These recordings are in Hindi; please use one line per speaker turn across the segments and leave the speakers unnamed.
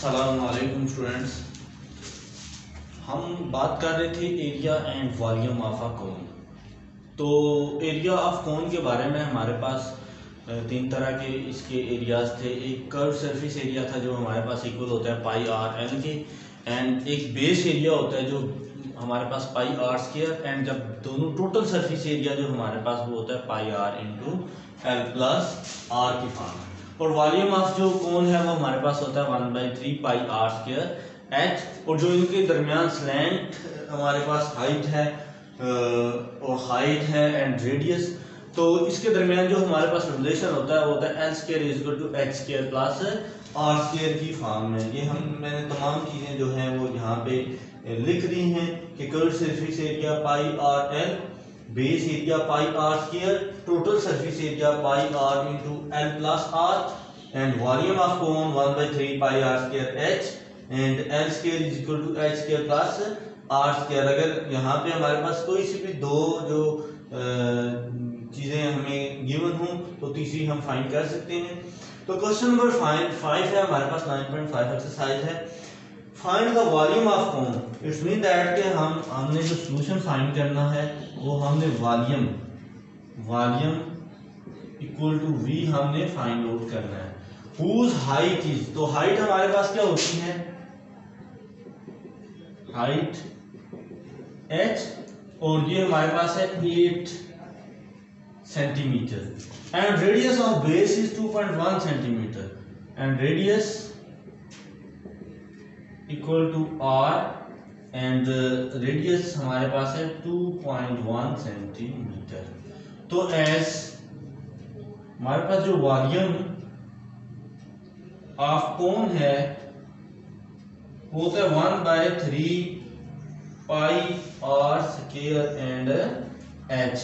सलामकुम स्टूडेंट्स हम बात कर रहे थे area and volume of a cone तो एरिया ऑफ कोन के बारे में हमारे पास तीन तरह के इसके एरियाज थे एक कर्व सरफेस एरिया था जो हमारे पास इक्वल होता है पाई आर एल के एंड एक बेस एरिया होता है जो हमारे पास पाई आर स्केयर एंड जब दोनों टोटल सरफेस एरिया जो हमारे पास वो होता है pi r into l plus r की फॉर्म और वॉल्यूम ऑफ जो कौन है वो हमारे पास होता है one by three pi r square h और जो इनके दरमियान स्लैंट हमारे पास हाइट है और हाइट है एंड रेडियस तो इसके दरमियान जो हमारे पास रिलेशन होता है वो होता है l square is equal to h square plus r square की फॉर्म में ये हम मैंने तमाम चीज़ें जो हैं वो यहाँ पे लिख दी हैं कि curve surface area pi r l base area pi r square total surface area pi r into l plus r and volume of cone one by three pi r square h and l square is equal to h square plus r square अगर यहाँ पे हमारे पास कोई सी भी दो जो चीज़ें हमें गिवन हों तो तीसरी हम फाइंड कर सकते हैं तो क्वेश्चन नंबर फाइव फाइव है हमारे पास नाइन पॉइंट फाइव एक्सरसाइज है find the volume of cone it's mean that के हम हमने जो सोल्यूशन फाइंड करना है वो हमने volume volume equal to V हमने फाइंड आउट करना है हुज हाइट इज तो हाइट हमारे पास क्या होती है हाइट एच और ये हमारे पास है eight centimetre and radius of base is two point one centimetre and radius equal to r and radius हमारे पास है 2.1 सेंटीमीटर तो एस हमारे पास जो वॉल्यूम ऑफ कौन है वो होता तो है one by three pi r square and h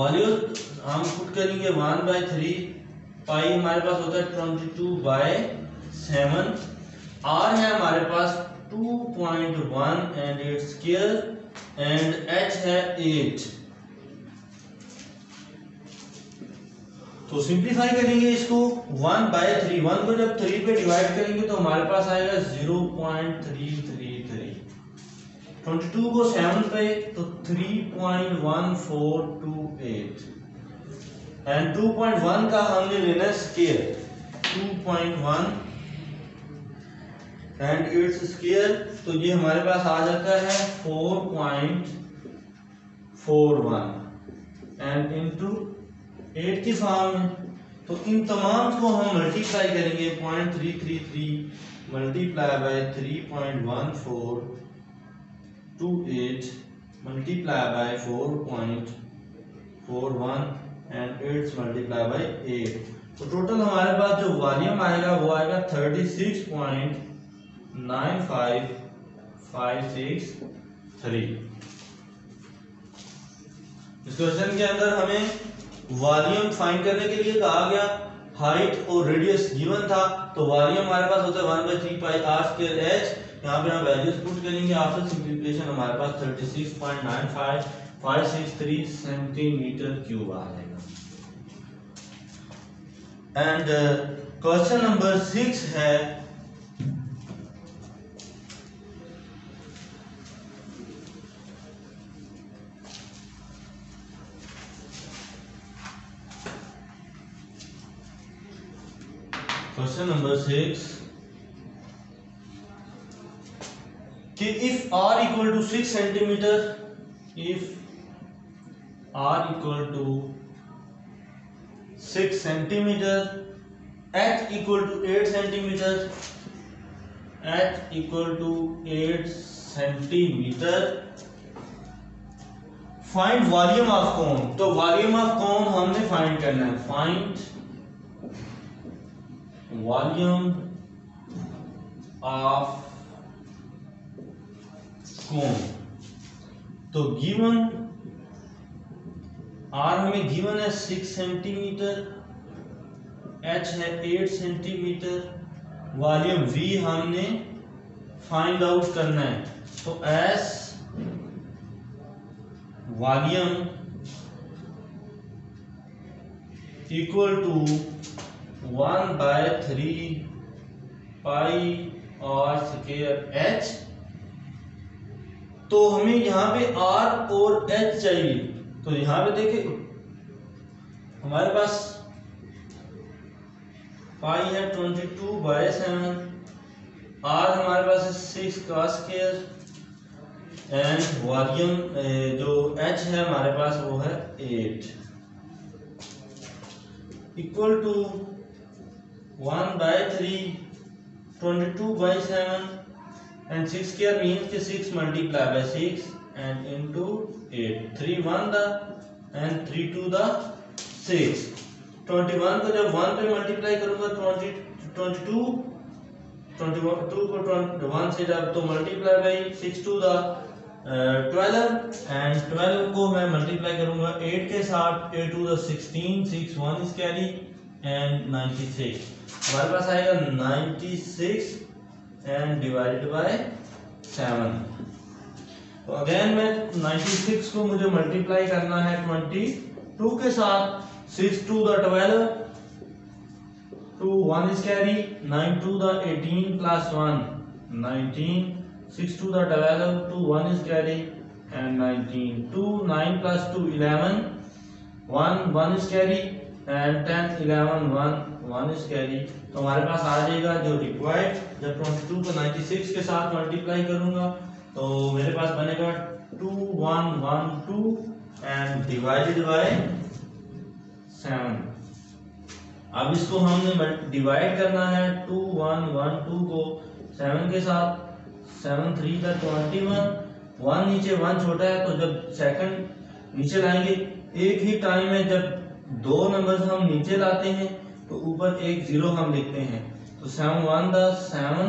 volume हम पुट करेंगे वन बाय थ्री पाई हमारे पास होता है twenty two by seven r है हमारे पास 2.1 and eight square and h है 8 तो सिंप्लीफाई करेंगे इसको वन बाय थ्री वन को जब थ्री पे डिवाइड करेंगे तो हमारे पास आएगा zero point three three three twenty two को सेवन पे तो three point one four two eight and two point one का हमने लेना square two point one and its square तो ये हमारे पास आ जाता है four point four one and into eight की फॉर्म में तो इन तमाम को हम मल्टीप्लाई करेंगे point three three three multiply by three point one four two eight multiply by four point four one and it's multiply by eight तो टोटल हमारे पास जो वॉल्यूम आएगा वो आएगा thirty six point nine five five six three इस क्वेश्चन के अंदर हमें वॉल्यूम फाइंड करने के लिए कहा गया हाइट और रेडियस गिवन था तो वॉल्यूम हमारे पास होता है one by three pi r square h यहाँ पे हम वैल्यूज पुट करेंगे आफ्टर सिंप्लीफिकेशन हमारे पास thirty six point nine five five six three centimetre cube आ जाएगा एंड क्वेश्चन नंबर सिक्स है क्वेश्चन नंबर सिक्स कि if r equal to six centimetre if r equal to six centimetre h equal to eight centimetre h equal to eight centimetre find volume of cone तो वॉल्यूम ऑफ कौन हमने फाइंड करना है फाइंड वॉल्यूम ऑफ कोन तो गिवन आर हमें गिवन है सिक्स सेंटीमीटर एच है एट सेंटीमीटर वॉल्यूम वी हमने फाइंड आउट करना है तो as volume equal to one by three pi r square h तो हमें यहाँ पे आर और एच चाहिए तो यहाँ पे देखे हमारे पास पाई है twenty two by seven r हमारे पास है सिक्स का स्केयर एंड वॉल्यूम जो एच है हमारे पास वो है eight equal to one by three twenty two by seven and six square means कि six multiply by six and and eight three one the and three two the six twenty one को जब वन पे मल्टीप्लाई करूंगा टू ट्वेंटी वन टू को ट्वेंटी वन से जब तो multiply by six two the twelve and twelve को मैं मल्टीप्लाई करूंगा एट के साथ eight two the sixteen six one is carry and 93 हमारे पास आएगा ninety six and divided by seven तो अगेन मैं सिक्स को मुझे मल्टीप्लाई करना है ट्वेंटी टू के साथ six two the twelve two one is carry nine two the eighteen plus one nineteen six two the twelve two one is carry and nineteen two nine plus two eleven one one is carry and ten eleven one one is carry तो हमारे पास आ जाएगा जो रिक्वायर्ड जब ट्वेंटी तो टू को नाइन्टी सिक्स के साथ मल्टीप्लाई करूंगा तो मेरे पास बनेगा two one one two and divided by seven अब इसको हमने डिवाइड करना है टू वन वन टू को सेवन के साथ सेवन थ्री का ट्वेंटी वन वन नीचे वन छोटा है तो जब सेकंड नीचे लाएंगे एक ही टाइम में जब दो नंबर हम नीचे लाते हैं तो ऊपर एक ज़ीरो हम लिखते हैं तो सेवन वन द सेवन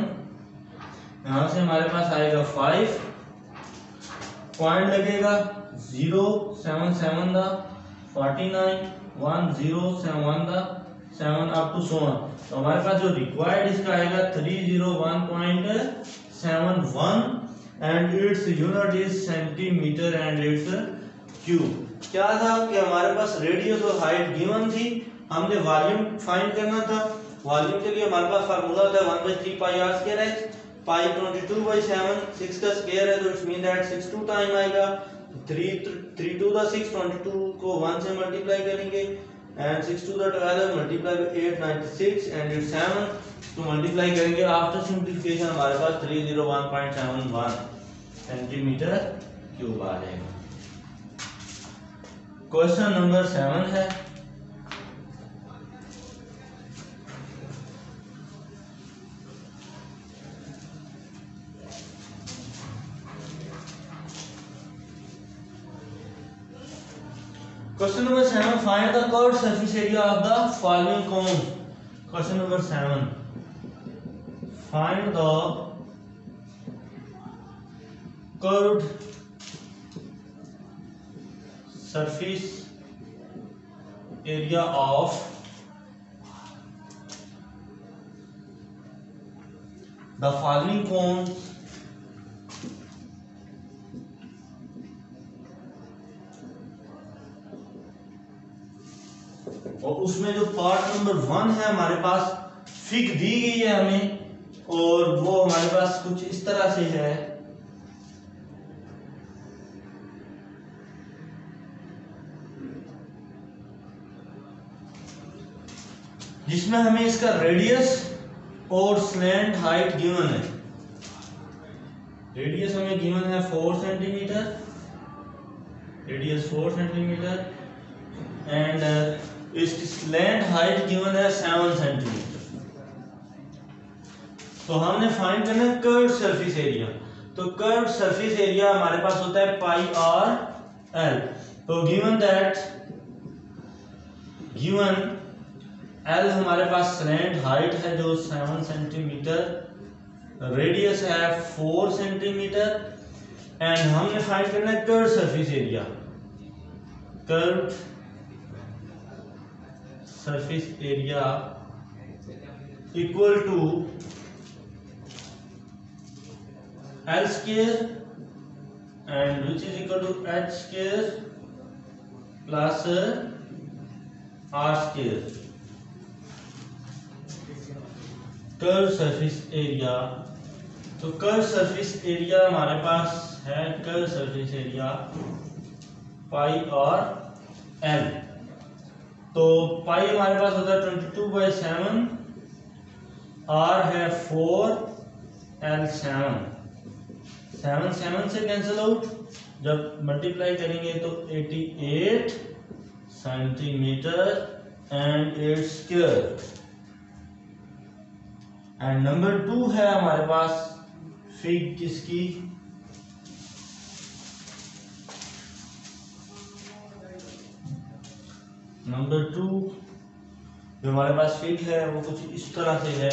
यहाँ से हमारे पास आएगा फाइव पॉइंट लगेगा zero seven seven the forty nine one zero seven one the seven up to सोन तो हमारे पास जो रिक्वायर्ड इसका आएगा three zero one point seven one and its unit is centimetre and its cube क्या था कि हमारे पास रेडियस और हाइट गिवन थी हमने वॉल्यूम फाइंड करना था वॉल्यूम के लिए हमारे पास फार्मूला था one by three pi r square h pi twenty two by seven six का स्केयर है तो it's mean that six two time आएगा three three two the six twenty two को वन से मल्टीप्लाई करेंगे and six two the twelve multiply by eight ninety six and eight seven तो मल्टीप्लाई करेंगे आफ्टर सिंप्लीफिकेशन हमारे पास three zero one point seven one centimetre cube आ जाएगा क्वेश्चन नंबर सेवन है Question number 7, find the curved surface area of the following cone. Question number 7, find the curved surface area of the following cones और उसमें जो पार्ट नंबर वन है हमारे पास फिक दी गई है हमें और वो हमारे पास कुछ इस तरह से है जिसमें हमें इसका रेडियस और स्लैंड हाइट गिवन है रेडियस हमें गिवन है four centimetre radius four centimetre and its slant height given है सेवन सेंटीमीटर तो हमने फाइंड करना कर्व सरफेस एरिया तो कर्व सरफेस एरिया हमारे पास होता है पाई आर एल तो गिवन दैट गिवन एल हमारे पास स्लैंड हाइट है जो सेवन सेंटीमीटर रेडियस है फोर सेंटीमीटर एंड हमने फाइंड करना curve surface area curve surface area equal to L square and which is equal to H square plus R square curve surface area तो कर्व सरफेस एरिया हमारे पास है curve surface area pi r l तो पाई हमारे पास होता है twenty two by seven R है four L seven seven seven से कैंसिल आउट जब मल्टीप्लाई करेंगे तो eighty eight centimetre and eight square and number two है हमारे पास फिग किसकी नंबर टू जो हमारे पास फिट है वो कुछ इस तरह से है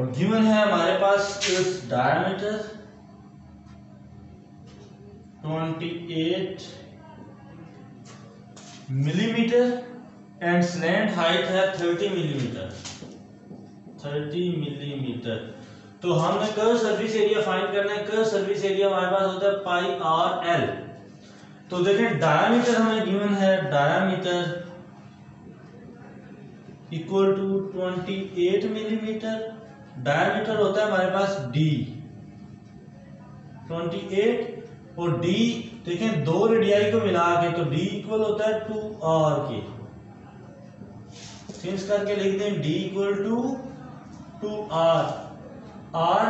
और गिवन है हमारे पास इस diameter 28 millimetre and slant height है 30 मिलीमीटर 30 मिलीमीटर तो हमने कर्व सर्विस एरिया फाइंड करना है कर्व सर्विस एरिया हमारे पास होता है पाई आर एल तो देखें डायामीटर हमें गिवन है diameter equal to 28 millimetre diameter होता है हमारे पास डी 28 और डी देखें दो रेडियाई को मिला के तो डी इक्वल होता है टू आर के करके लिख दें D equal to two R R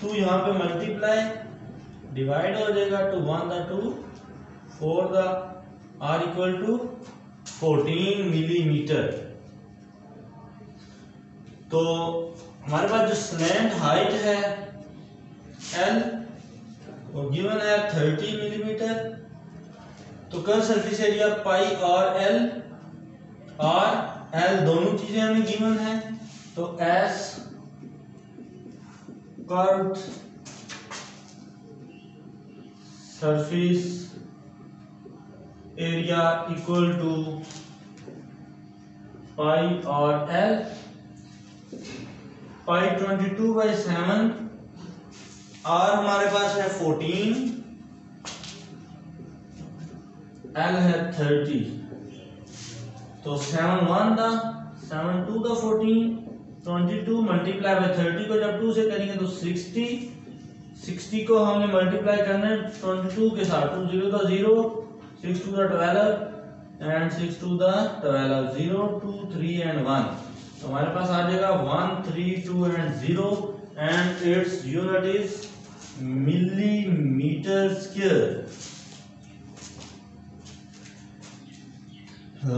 two यहां पे मल्टीप्लाई डिवाइड हो जाएगा two one the two four the R equal to fourteen millimetre तो हमारे पास जो स्लैंड हाइट है एल वो गिवन है थर्टी मिलीमीटर तो curve surface area pi r l और एल दोनों चीजें हमें गिवन है तो S curved surface area equal to pi or L pi twenty two by seven R हमारे पास है फोर्टीन एल है थर्टी तो सेवन वन था सेवन टू था fourteen twenty two multiply by thirty को जब टू से करेंगे तो सिक्सटी सिक्सटी को हमने मल्टीप्लाई करना है ट्वेंटी टू के साथ टू जीरो तो का जीरो सिक्स टू का ट्वेल्व एंड सिक्स टू का twelve zero two three and one तो हमारे पास आ जाएगा one three two and zero and its unit is millimetre square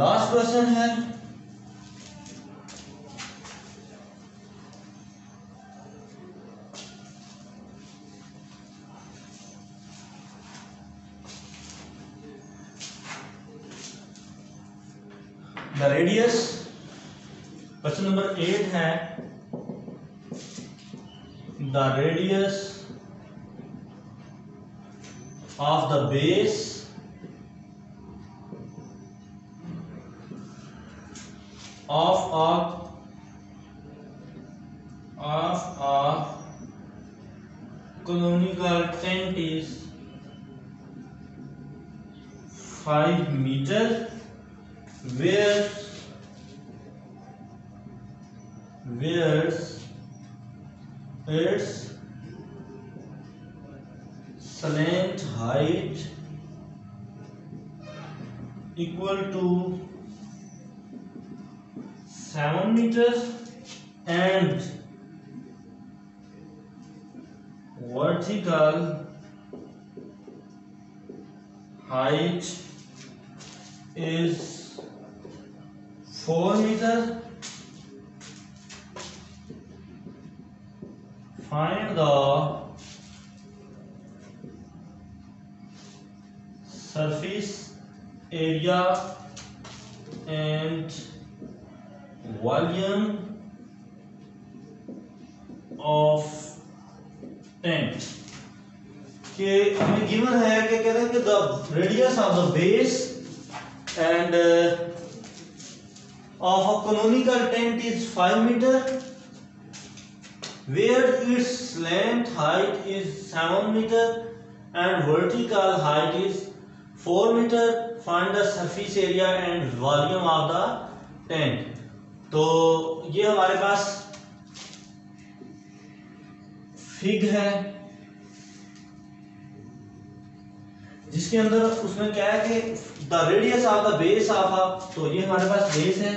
last question है the radius question number eight है the radius of the base of of of of conical tent is five metre where wears its slant height equal to 7 meters and vertical height is four metre find the surface area and volume of tent के हमें गिवन है कि कह रहे हैं कि the radius of the base and of a conical tent is 5 meter where its length height is 7 meter and vertical height is 4 meter find the surface area and volume of the tent तो ये हमारे पास फिग है जिसके अंदर उसमें क्या है कि the radius of the base of तो ये हमारे पास बेस है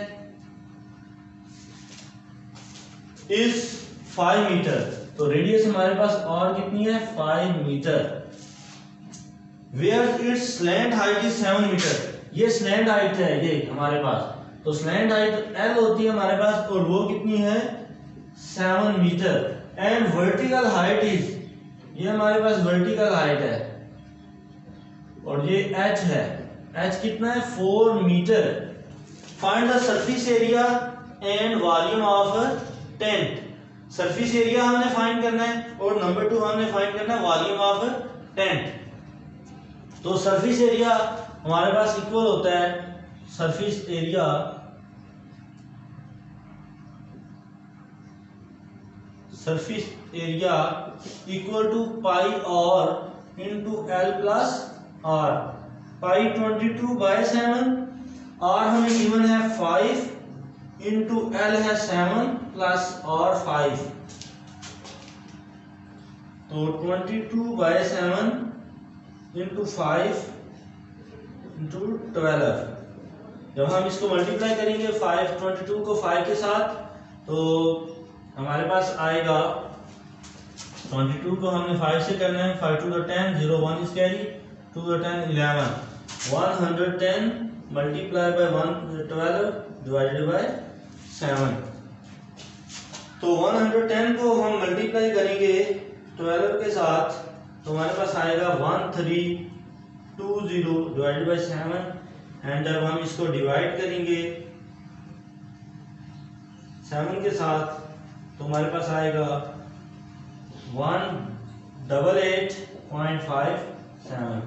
इज फाइव मीटर तो रेडियस हमारे पास और कितनी है five metre where its slant height is seven metre ये स्लैंड हाइट है ये हमारे पास तो स्लैंड हाइट एल होती है हमारे पास और वो कितनी है seven metre and vertical height is ये हमारे पास वर्टिकल हाइट है और ये एच है एच कितना है four metre find the surface area and volume of tent surface area हमने फाइंड करना है और नंबर टू हमने फाइंड करना है वॉल्यूम ऑफ टेंट तो सरफेस एरिया हमारे पास इक्वल होता है surface area surface area equal to pi R into L plus R pi twenty two by seven R हमें इवन है फाइव इंटू एल है सेवन प्लस और फाइव तो twenty two by seven into five into twelve जब हम इसको मल्टीप्लाई करेंगे फाइव ट्वेंटी टू को फाइव के साथ तो हमारे पास आएगा ट्वेंटी टू को हमने फाइव से करना है five two the ten zero one is carry two the ten eleven one hundred ten multiply by one twelve divided by seven तो वन हंड्रेड टेन को हम मल्टीप्लाई करेंगे ट्वेल्व के साथ तो हमारे पास आएगा one three two zero divide by seven and जब हम इसको डिवाइड करेंगे सेवन के साथ तो हमारे पास आएगा one double eight point five seven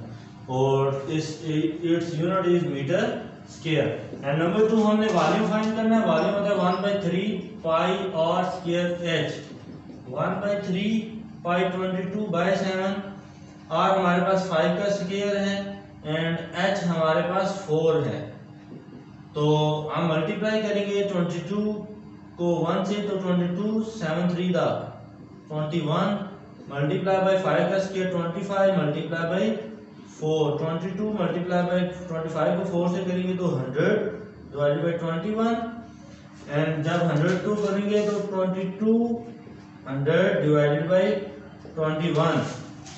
और इस its unit is metre square and number two हमने वॉल्यूम फाइंड करना है वॉल्यूम होता है one by three pi r square h one by three pi twenty two by seven r हमारे पास फाइव का स्केयर है एंड एच हमारे पास फोर है तो हम मल्टीप्लाई करेंगे ट्वेंटी टू को वन से तो twenty two seven three the twenty one multiply by five का square twenty five multiply by four twenty two multiply by twenty five को फोर से करेंगे तो hundred divide by twenty one and जब हंड्रेड टू करेंगे तो twenty two hundred divided by twenty one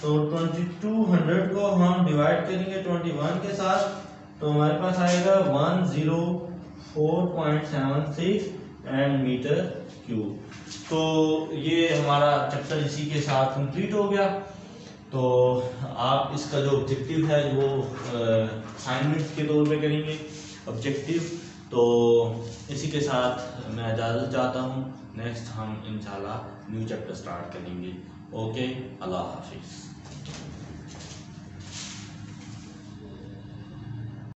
तो ट्वेंटी टू हंड्रेड को हम डिवाइड करेंगे ट्वेंटी वन के साथ तो हमारे पास आएगा one zero four point seven six and metre cube तो ये हमारा चैप्टर इसी के साथ कंप्लीट हो गया तो आप इसका जो ऑब्जेक्टिव है वो असाइनमेंट के तौर पे करेंगे ऑब्जेक्टिव तो इसी के साथ मैं इजाज़त चाहता हूँ नेक्स्ट हम इंशाल्लाह न्यू चैप्टर स्टार्ट करेंगे ओके अल्लाह हाफिज़